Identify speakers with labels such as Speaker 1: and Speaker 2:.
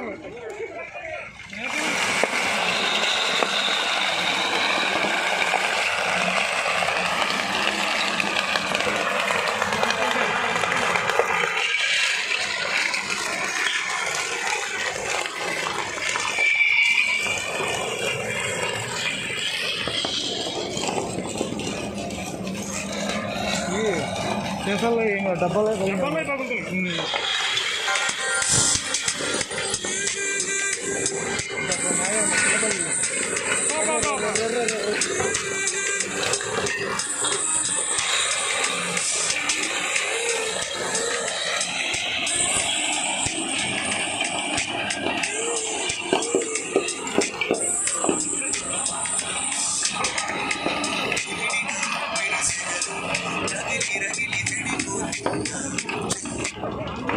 Speaker 1: Double Ya. double A, double A. Double A, double A. すごい。